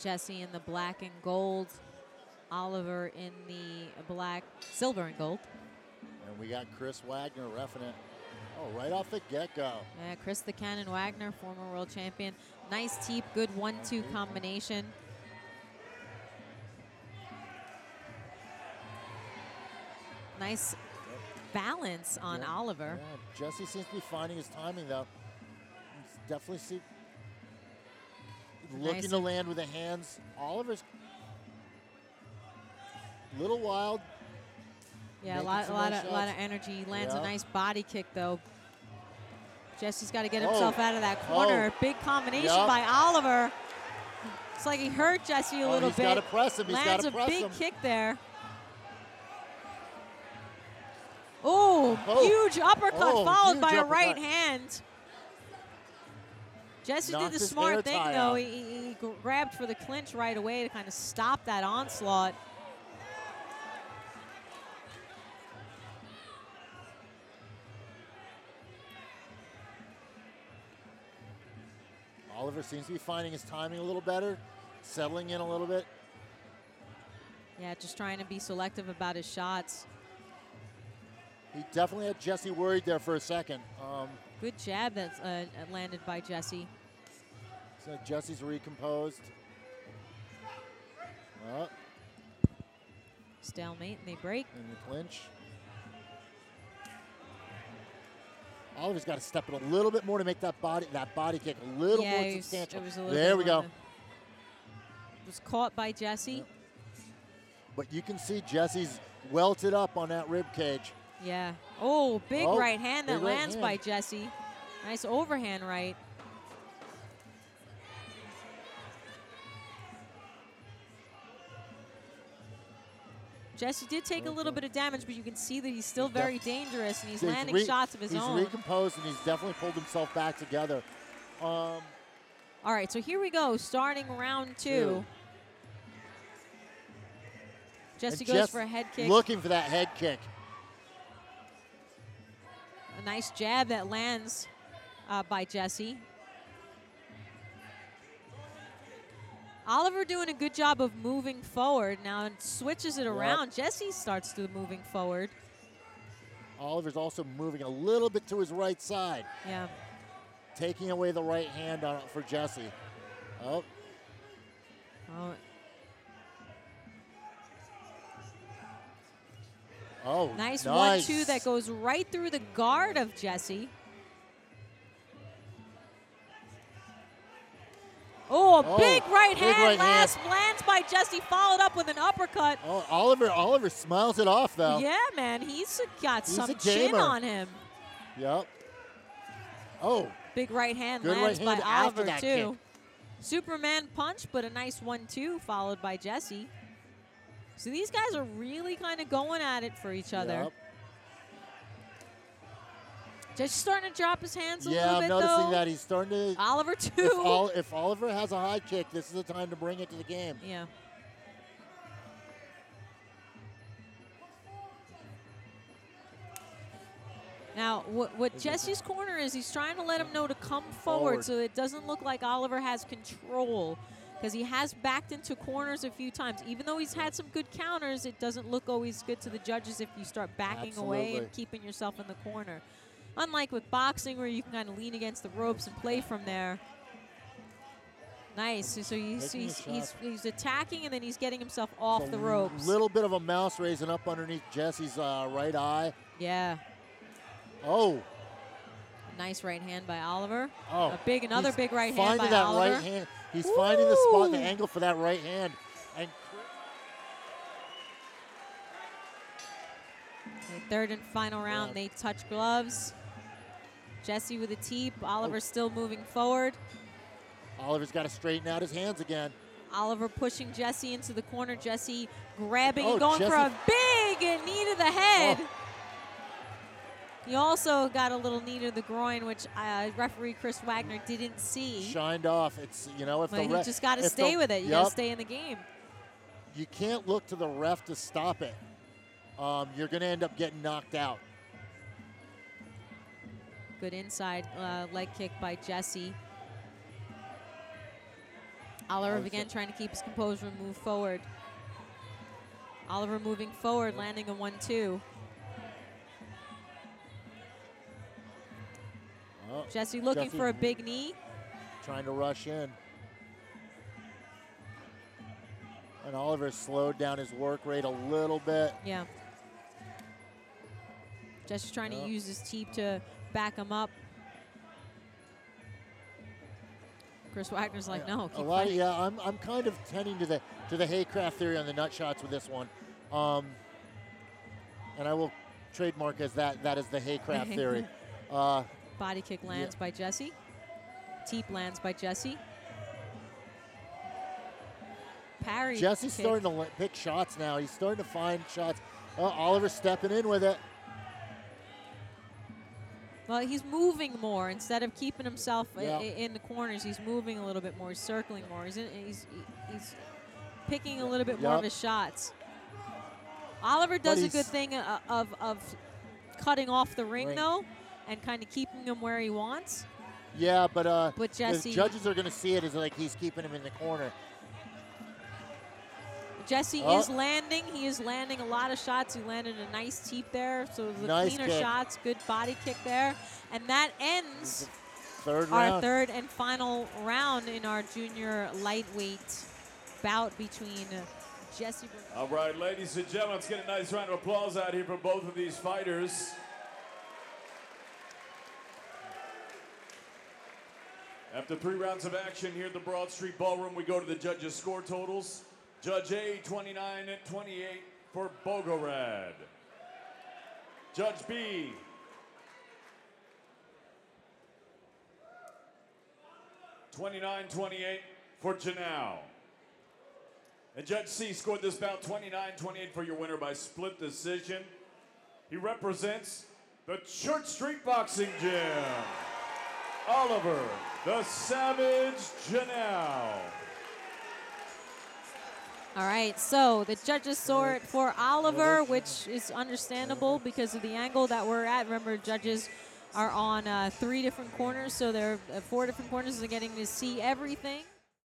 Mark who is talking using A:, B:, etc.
A: Jesse in the black and gold. Oliver in the black, silver and gold.
B: And we got Chris Wagner refing it. Oh, right off the get-go.
A: Yeah, Chris the Cannon Wagner, former world champion. Nice teep, good one-two combination. Nice balance on
B: Yeah,
A: Oliver.
B: Yeah, Jesse seems to be finding his timing though. He's definitely see, looking
A: Nice
B: to land with the hands. Oliver's a little wild.
A: Yeah, a lot, a lot,
B: nice
A: of, lot of energy. He lands a nice body kick though. Jesse's got to get
B: Oh.
A: himself out of that oh. corner.
B: Oh.
A: Big combination by Oliver. It's like he hurt Jesse a
B: Oh,
A: little
B: he's
A: bit.
B: gotta press him, he's
A: Lands a big
B: him.
A: kick there. Oh,
B: Oh.
A: huge uppercut
B: Oh,
A: followed
B: huge
A: by a right hand. Jesse
B: Knocked
A: did the smart thing though. He, he he grabbed for the clinch right away to kind of stop that onslaught.
B: Oliver seems to be finding his timing a little better, settling in a little bit.
A: Yeah, just trying to be selective about his shots.
B: He definitely had Jesse worried there for a second. Um,
A: Good jab that's uh, landed by Jesse.
B: so Jesse's recomposed. Uh,
A: Stalemate, and they break.
B: in the clinch. Oliver's got to step it a little bit more to make that body that body kick a little
A: yeah,
B: more
A: it was,
B: substantial.
A: was a little
B: there we go.
A: the- was caught by Jesse.
B: But you can see Jesse's welted up on that rib cage.
A: Yeah. Oh, big
B: Oh,
A: right hand that lands
B: hand.
A: by Jesse. Nice overhand right. Jesse did take a little bit of damage, but you can see that he's still
B: He's
A: very dangerous and he's
B: He's
A: landing shots of his
B: he's
A: own.
B: He's recomposed and he's definitely pulled himself back together. Um,
A: All right, so here we go, starting round two.
B: Two.
A: Jesse
B: and
A: goes
B: Jess
A: for a head kick.
B: Looking for that head kick.
A: A nice jab that lands uh, by Jesse. Oliver doing a good job of moving forward. Now it switches it around. Jesse starts to moving forward.
B: Oliver's also moving a little bit to his right side,
A: Yeah.
B: taking away the right hand on for Jesse. Oh,
A: Oh,
B: oh,
A: nice,
B: nice.
A: one-two that goes right through the guard of Jesse. Oh, a
B: Oh,
A: big right
B: big
A: hand
B: right hand.
A: last lands by Jesse, followed up with an uppercut.
B: Oh, Oliver, Oliver smiles it off though.
A: Yeah, man, he's got
B: He's
A: some chin on him.
B: Yep. Oh,
A: Big right hand
B: Good
A: lands
B: right
A: by
B: hand after
A: Oliver
B: that
A: too.
B: kick.
A: Superman punch, but a nice one-two followed by Jesse. So these guys are really kind of going at it for each other.
B: Yep.
A: Just starting to drop his hands a
B: Yeah,
A: little
B: I'm
A: bit
B: noticing
A: though.
B: that he's starting to.
A: Oliver
B: If,
A: too.
B: Ol- if Oliver has a high kick, this is the time to bring it to the game.
A: yeah. Now, what, what Jesse's corner is, he's trying to let him know to come forward,
B: Forward.
A: so it doesn't look like Oliver has control. Because he has backed into corners a few times. Even though he's had some good counters, it doesn't look always good to the judges if you start backing away and keeping yourself in the corner. Unlike with boxing, where you can kind of lean against the ropes and play from there. Nice. So he's, he's, he's, he's attacking and then he's getting himself off the ropes.
B: A little bit of a mouse raising up underneath Jesse's uh, right eye.
A: Yeah.
B: Oh,
A: Nice right hand by Oliver.
B: oh.
A: A big, another big right hand by
B: that
A: Oliver.
B: right hand. He's finding the spot, the angle for that right hand, and
A: Okay, third and final round, they touch gloves. Jesse with a teep. Oliver
B: Oh.
A: still moving forward.
B: Oliver's got to straighten out his hands again.
A: Oliver pushing Jesse into the corner. Jesse grabbing
B: Oh,
A: going for a big knee to the head.
B: Oh.
A: He also got a little knee to the groin, which uh, referee Chris Wagner didn't see.
B: Shined off. It's you know if
A: But
B: the
A: he
B: ref,
A: just got to stay
B: the-
A: with it. You
B: Yep,
A: got to stay in the game.
B: You can't look to the ref to stop it. Um, you're going to end up getting knocked out.
A: Good inside uh, leg kick by Jesse. Oliver again trying to keep his composure and move forward. Oliver moving forward, landing a 1 2. Jesse looking
B: Jesse
A: for a big knee.
B: trying to rush in. And Oliver slowed down his work rate a little bit.
A: Yeah. Jesse's trying
B: Yeah.
A: to use his teep to back him up. Chris Wagner's like, no,
B: a
A: keep
B: lot. Of, yeah, I'm, I'm kind of tending to the to the Haycraft theory on the nut shots with this one, um, and I will trademark as that. That is the Haycraft theory. Uh,
A: Body kick lands by Jesse. Teep lands by Jesse. Parry.
B: Jesse's
A: kick.
B: starting to pick shots now. He's starting to find shots. Oh, Oliver stepping in with it.
A: Well, he's moving more instead of keeping himself
B: Yeah.
A: in the corners. He's moving a little bit more, he's circling more. He's in, he's he's picking a little bit more of his shots. Oliver does a good thing uh, of of cutting off the ring,
B: Ring.
A: though, and kind of keeping him where he wants.
B: Yeah, but uh,
A: But
B: the
A: Jesse-
B: judges are going to see it as like he's keeping him in the corner.
A: Jesse
B: Oh.
A: is landing. He is landing a lot of shots. He landed a nice teep there, so the
B: Nice
A: cleaner
B: kick.
A: shots, good body kick there, and that ends.
B: Third
A: our
B: round.
A: third and final round in our junior lightweight bout between Jesse.
C: All right, ladies and gentlemen, let's get a nice round of applause out here for both of these fighters. After three rounds of action here at the Broad Street Ballroom, we go to the judges' score totals. Judge A, 29 and 28 for Bogorad. Judge B, 29-28 for Genao. And Judge C scored this bout 29-28 for your winner by split decision. He represents the Church Street Boxing Gym. Oliver, the Savage Genao.
A: All right, so the judges saw it for Oliver, which is understandable because of the angle that we're at. Remember, judges are on uh, three different corners, so they're uh, four different corners. They're getting to see everything.